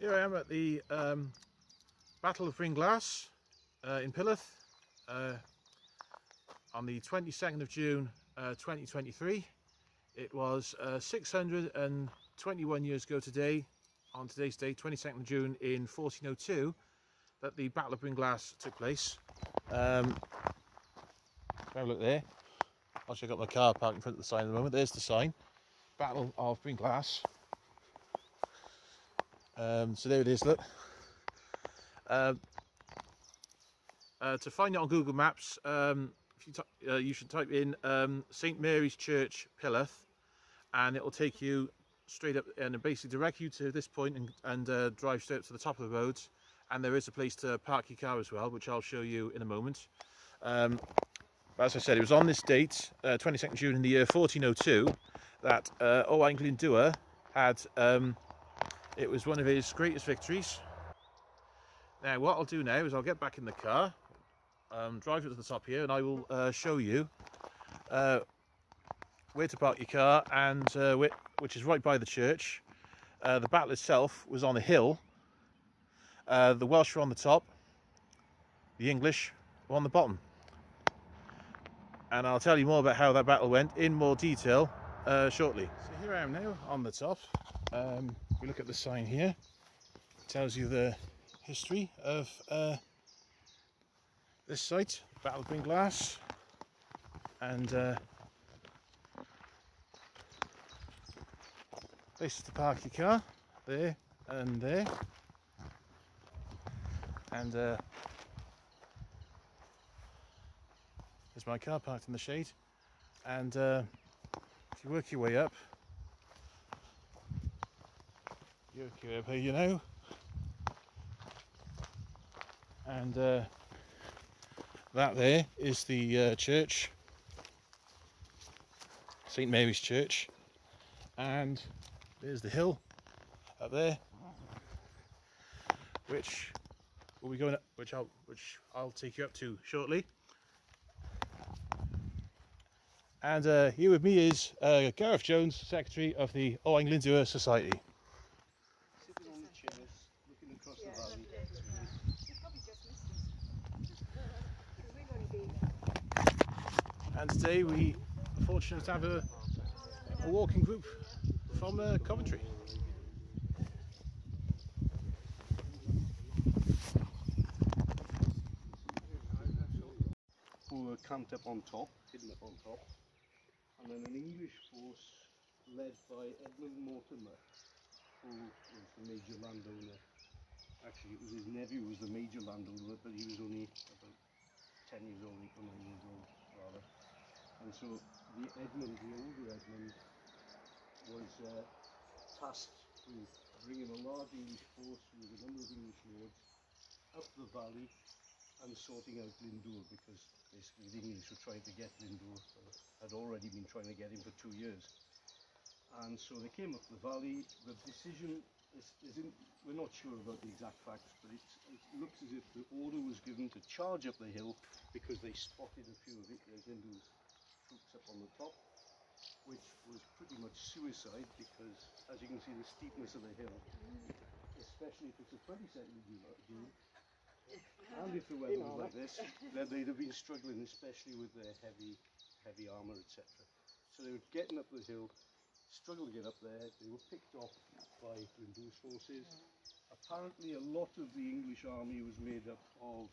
Here I am at the um, Battle of Brynglas uh, in Pilleth uh, on the 22nd of June uh, 2023. It was uh, 621 years ago today, on today's day, 22nd of June in 1402, that the Battle of Brynglas took place. Um, have a look there. I've check out my car parked in front of the sign at the moment. There's the sign. Battle of Brynglas. Um, so there it is, look. Um, uh, to find it on Google Maps, um, you, uh, you, should type in um, St Mary's Church, Pilleth, and it will take you straight up and basically direct you to this point and, and uh, drive straight up to the top of the road. And there is a place to park your car as well, which I'll show you in a moment. Um, as I said, it was on this date, 22nd uh, June in the year 1402, that uh, Owain Glyndŵr had um, it was one of his greatest victories. Now what I'll do now is I'll get back in the car, um, drive it to the top here and I will uh, show you uh, where to park your car and uh, where, which is right by the church. Uh, the battle itself was on a hill. Uh, the Welsh were on the top, the English were on the bottom. And I'll tell you more about how that battle went in more detail uh, shortly. So here I am now on the top. Um, we look at the sign here, it tells you the history of uh, this site, Battle Brynglas, and uh, places to park your car, there and there, and uh, there's my car parked in the shade, and uh, if you work your way up, you know, and uh, that there is the uh, church, St Mary's Church, and there's the hill up there, which we'll be going up, which I'll which I'll take you up to shortly. And uh, here with me is uh, Gareth Jones, Secretary of the Owain Glyndŵr Society. Sitting on the chairs, looking across Yeah, the valley. And today we are fortunate to have a, a walking group from uh, Coventry. Who were camped up on top, hidden up on top. And then an English force led by Edmund Mortimer, who was the major landowner. Actually, it was his nephew who was the major landowner, but he was only about 10 years old, 8 or 9 years old, rather. And so the Edmund, the older Edmund, was uh, tasked with bringing a large English force with a number of English lords up the valley and sorting out Glyndŵr because basically the English were trying to get uh, had already been trying to get him for two years. And so they came up the valley. The decision is, is in, we're not sure about the exact facts, but it looks as if the order was given to charge up the hill because they spotted a few of the Glyndŵr's up on the top, which was pretty much suicide because, as you can see, the steepness of the hill, especially if it's the 22nd of June, and if the weather was like this, then they'd have been struggling, especially with their heavy, heavy armour, etc. So they were getting up the hill, struggled to get up there. They were picked off by Glyndŵr's forces. Apparently, a lot of the English army was made up of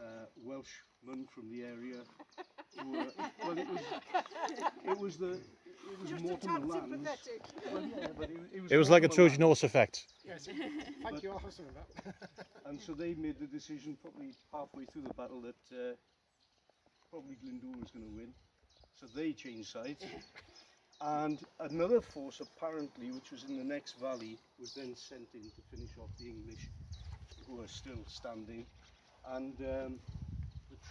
uh, from the area. Who were, well, it was it was the it was Mortimer Lands. Well, yeah, but it, it was, It was like a Mortimer Trojan horse effect. Yes, thank you, officer, for that. And so they made the decision probably halfway through the battle that uh, probably Glyndŵr was going to win. So they changed sides. And another force apparently, which was in the next valley, was then sent in to finish off the English who are still standing. And um, the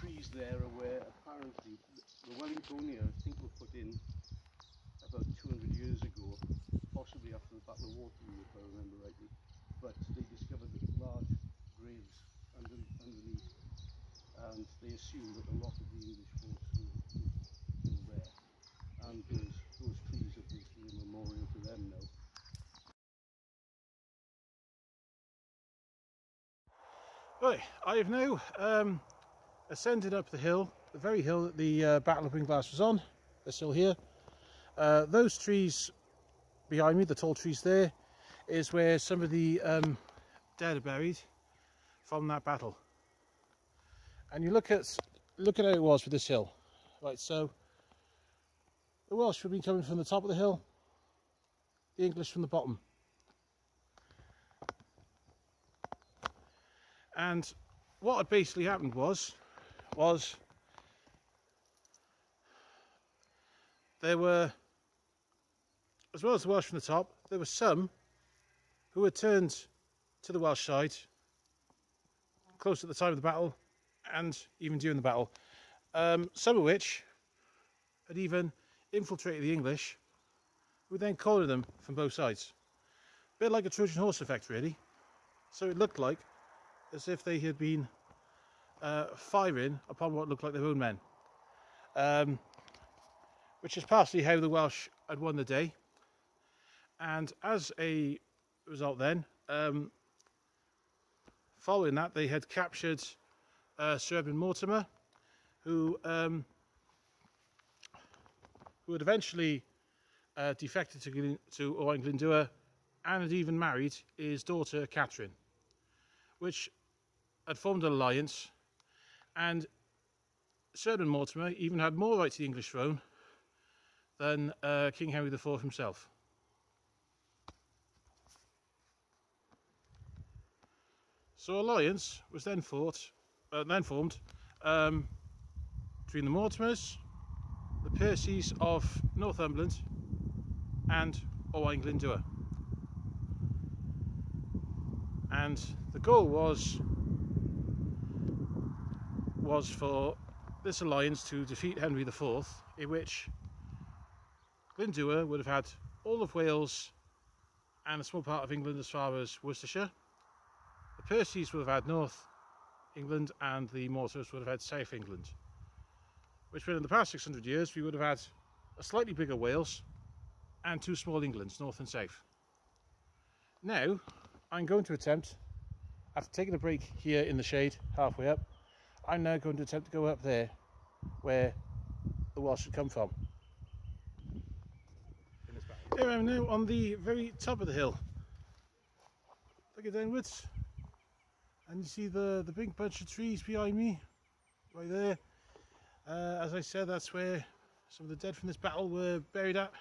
trees there are where apparently the Wellingtonia, I think, were put in about 200 years ago, possibly after the Battle of Waterloo, if I remember rightly. But they discovered large graves under, underneath, and they assumed that a lot of the English force was still there. And those, those trees are basically a memorial to them now. Right, I have now um, ascended up the hill, the very hill that the uh, Battle of Brynglas was on. They're still here. Uh, those trees behind me, the tall trees there, is where some of the um, dead are buried from that battle. And you look at look at how it was with this hill. Right, so the Welsh would be coming from the top of the hill, the English from the bottom. And what had basically happened was, was there were, as well as the Welsh from the top, there were some who had turned to the Welsh side close at the time of the battle and even during the battle. Um, some of which had even infiltrated the English, who then cornered them from both sides. A bit like a Trojan horse effect, really. So it looked like as if they had been uh, firing upon what looked like their own men. Um, which is partly how the Welsh had won the day. And as a result, then, um, following that, they had captured uh, Sir Edmund Mortimer, who um, who had eventually uh, defected to, to Owain Glyndŵr and had even married his daughter Catherine, which had formed an alliance, and Edmund Mortimer even had more right to the English throne than uh, King Henry IV himself. So alliance was then fought, uh, then formed um, between the Mortimers, the Percys of Northumberland, and Owain Glyndŵr. And the goal was was for this alliance to defeat Henry IV, in which Glyndŵr would have had all of Wales and a small part of England as far as Worcestershire. The Percys would have had North England and the Mortimers would have had South England. Which meant in the past 600 years we would have had a slightly bigger Wales and two small Englands, North and South. Now, I'm going to attempt, after taking a break here in the shade, halfway up, I'm now going to attempt to go up there where the Welsh should come from. Here I am now on the very top of the hill. Look at downwards. And you see the, the big bunch of trees behind me, right there. Uh, as I said, that's where some of the dead from this battle were buried at.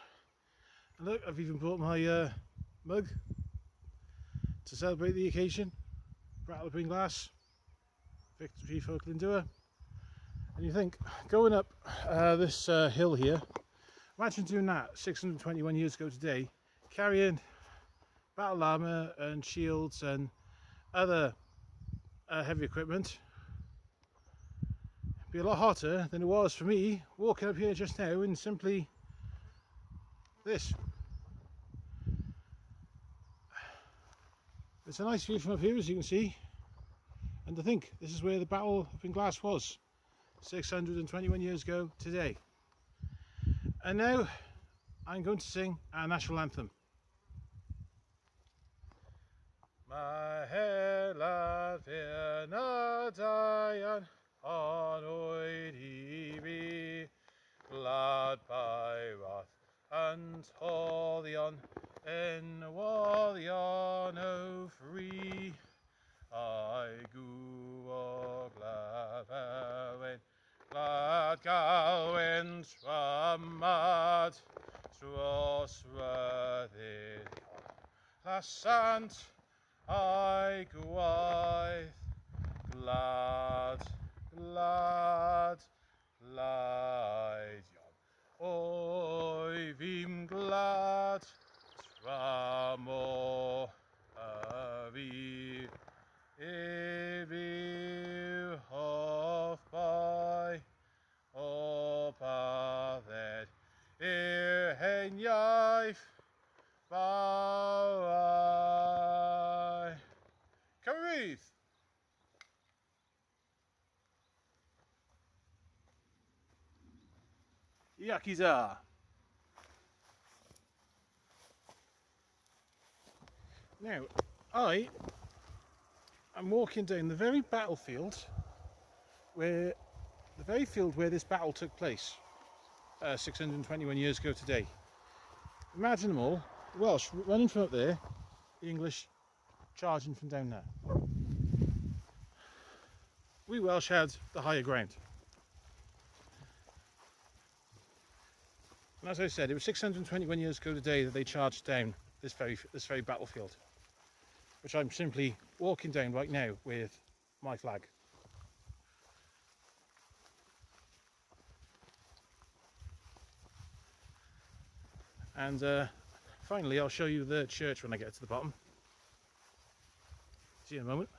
And look, I've even brought my uh, mug to celebrate the occasion. Battle of Brynglas, victory for Glyndŵr. And you think, going up uh, this uh, hill here, imagine doing that 621 years ago today, carrying battle armour and shields and other uh, heavy equipment. It'd be a lot hotter than it was for me walking up here just now in simply this. It's a nice view from up here as you can see. And to think, this is where the Battle of Brynglas was 621 years ago today. And now I'm going to sing our national anthem. My hela na dayan on oed i be glad by wrath and holion in walion o free I go glad glad Galwyn tramad troswyddyd Lasant I gwaith glad, glad, glad Oi fi'n glad tramo a fi e fi hoff bai o pathed i'r heniaeth Bye. Carith. Yakiza. Now, I I'm walking down the very battlefield where the very field where this battle took place uh, 621 years ago today. Imagine them all, the Welsh running from up there, the English charging from down there. We Welsh had the higher ground. And as I said, it was 621 years ago today that they charged down this very this very battlefield, which I'm simply walking down right now with my flag. And uh, finally, I'll show you the church when I get to the bottom. See you in a moment.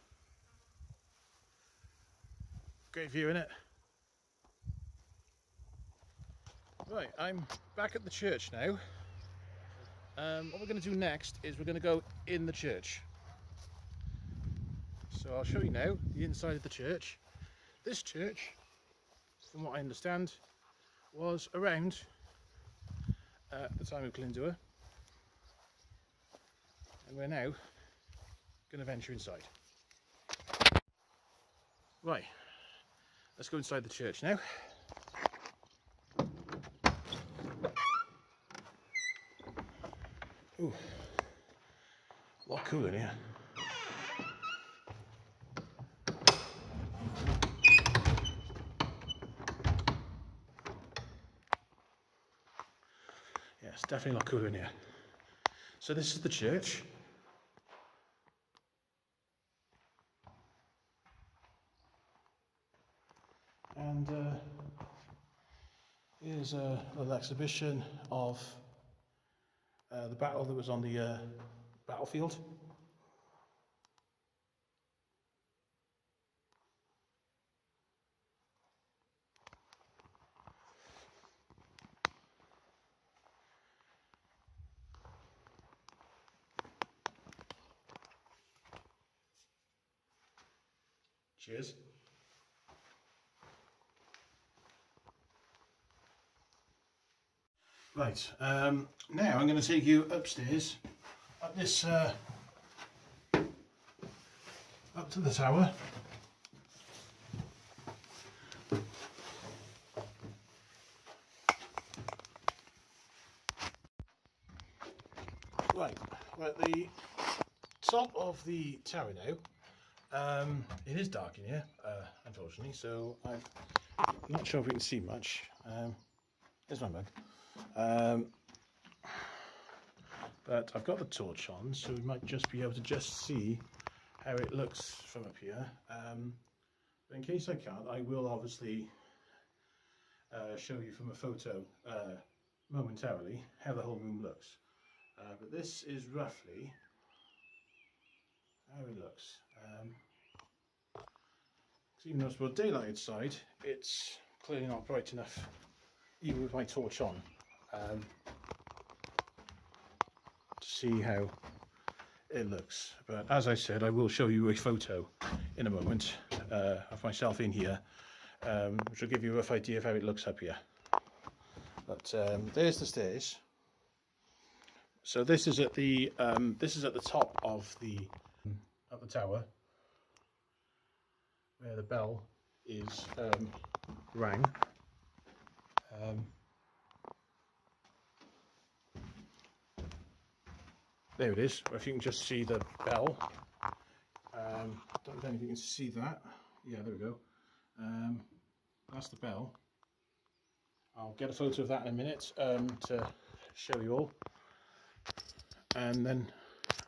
Great view, in it? Right, I'm back at the church now. Um, what we're going to do next is we're going to go in the church. So I'll show you now the inside of the church. This church, from what I understand, was around uh, at the time of Glyndŵr. And we're now going to venture inside. Right, let's go inside the church now. Ooh, a lot cooler in here. Yeah, it's definitely a lot cooler in here. So this is the church. And uh, here's a little exhibition of uh, the battle that was on the uh, battlefield. Cheers. Right, um, now I'm going to take you upstairs, up this, uh, up to the tower. Right, we're at the top of the tower now. Um, it is dark in here, uh, unfortunately, so I'm not sure if we can see much. Um, my mug. Um, but I've got the torch on, so we might just be able to just see how it looks from up here. Um, but in case I can't, I will obviously uh, show you from a photo uh, momentarily how the whole room looks. Uh, but this is roughly how it looks. Um, even though it's broad daylight outside, it's clearly not bright enough, even with my torch on, um, to see how it looks. But as I said, I will show you a photo in a moment uh, of myself in here, um, which will give you a rough idea of how it looks up here. But um, there's the stairs. So this is at the um, this is at the top of the of the tower where the bell is um, rang. There it is. If you can just see the bell. Um, don't know if you can see that. Yeah, there we go. Um, that's the bell. I'll get a photo of that in a minute um, to show you all. And then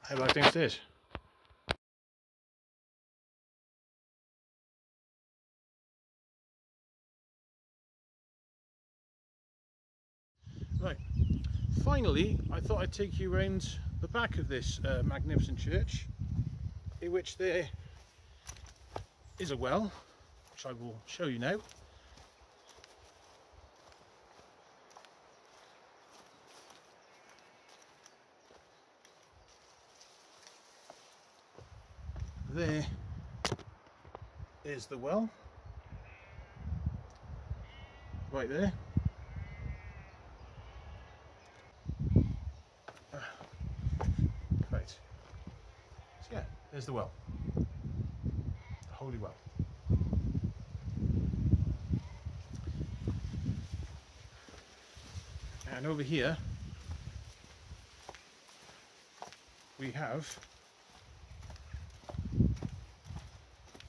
head back downstairs. Right, finally, I thought I'd take you around the back of this uh, magnificent church, in which there is a well, which I will show you now. There is the well, right there. Right. So yeah, there's the well. the Holy well. And over here we have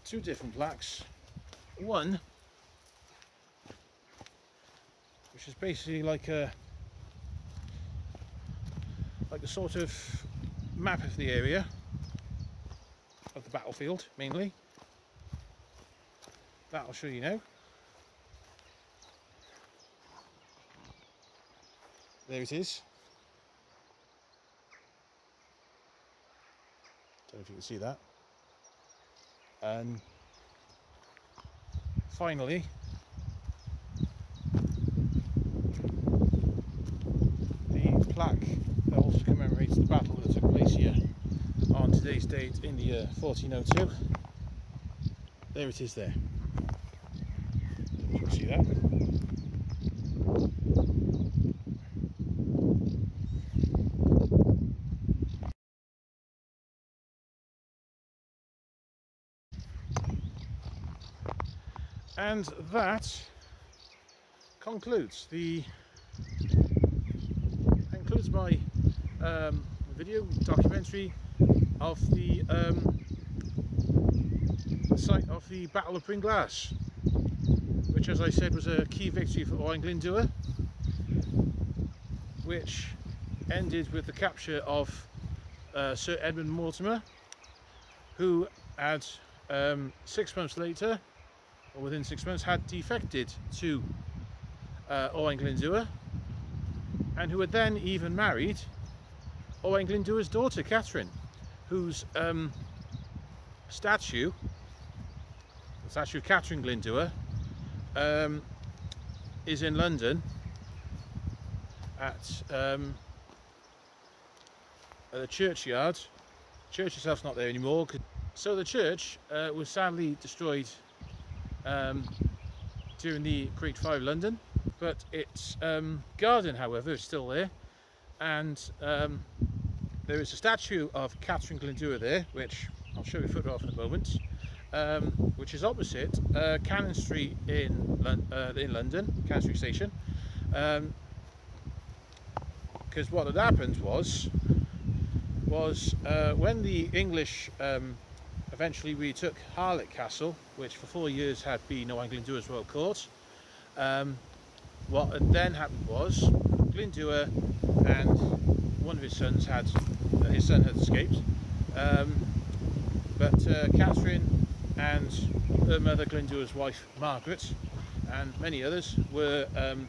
two different plaques. One which is basically like a like a sort of map of the area battlefield mainly. That I'll show you now. There it is. Don't know if you can see that. And finally, the plaque that also commemorates the battle that took place here on today's date in the year 1402. There it is there. You can see that. And that concludes the concludes my um, video documentary of the um, site of the Battle of Brynglas, which, as I said, was a key victory for Owain Glyndŵr, which ended with the capture of uh, Sir Edmund Mortimer, who had um, six months later, or within six months, had defected to uh, Owain Glyndŵr, and who had then even married Owain Glyndŵr's daughter, Catherine, whose um, statue, the statue of Catherine Glyndŵr, um, is in London at, um, at the churchyard. The church itself's not there anymore. So the church uh, was sadly destroyed um, during the Great Fire of London, but its um, garden, however, is still there, and um, there is a statue of Catherine Glyndŵr there, which I'll show you a photo of in a moment, um, which is opposite uh, Cannon Street in, Lon uh, in London, Cannon Street Station. Because what had happened was, was uh, when the English um, eventually retook Harlech Castle, which for four years had been Owain Glyndŵr's royal court, um, what had then happened was Glyndŵr and one of his sons had, his son had escaped, um, but uh, Catherine and her mother Glyndŵr's wife Margaret and many others were um,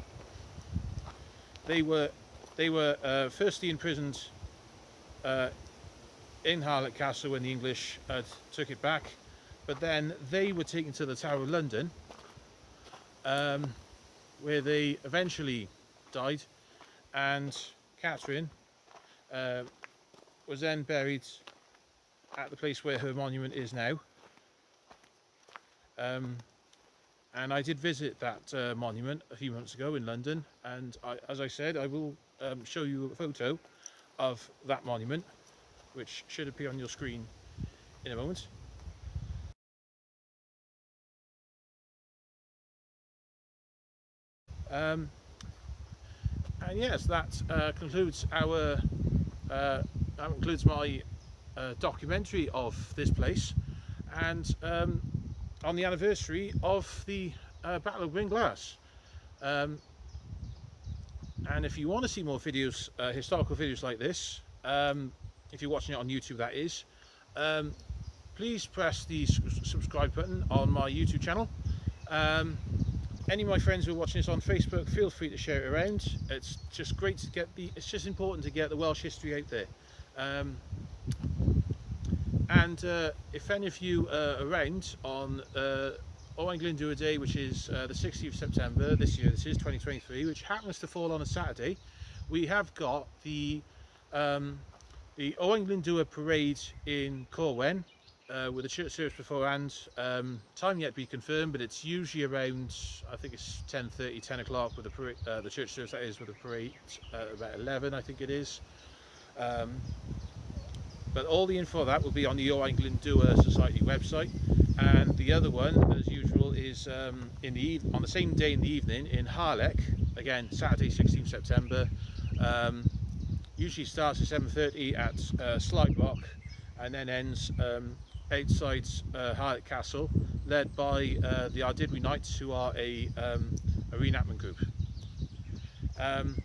they were they were uh, firstly imprisoned uh, in Harlech Castle when the English uh, took it back but then they were taken to the Tower of London um, where they eventually died and Catherine uh, was then buried at the place where her monument is now um, and I did visit that uh, monument a few months ago in London and I, as I said I will um, show you a photo of that monument which should appear on your screen in a moment. Um, and yes, that uh, concludes our uh, that concludes my uh, documentary of this place, and um, on the anniversary of the uh, Battle of Brynglas. Um, and if you want to see more videos, uh, historical videos like this, um, if you're watching it on YouTube that is, um, please press the subscribe button on my YouTube channel. Um, any of my friends who are watching this on Facebook, feel free to share it around. It's just great to get the, it's just important to get the Welsh history out there. Um, and uh, if any of you are around on uh, Glyndŵr Day, which is uh, the 16th of September this year, this is 2023, which happens to fall on a Saturday, we have got the um, the Glyndŵr parade in Corwen uh, with a church service beforehand. Um, time yet to be confirmed, but it's usually around, I think it's 10.30, 10 o'clock with the, uh, the church service that is with the parade, uh, about 11 I think it is. Um, but all the info that will be on the Owain Glyndŵr Society website. and the other one, as usual, is um, in the on the same day in the evening in Harlech. Again, Saturday, 16th September. Um, usually starts at 7:30 at uh, Slide Rock, and then ends um, outside uh, Harlech Castle, led by uh, the Ardudwy Knights, who are a, um, a reenactment group. Um,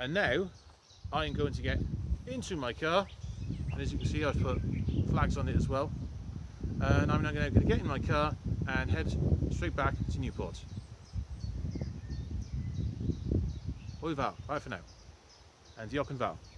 and now I am going to get into my car, and as you can see, I've put flags on it as well. Uh, and I'm now going to get in my car and head straight back to Newport. Hoi Val, bye for now. And yn fawr.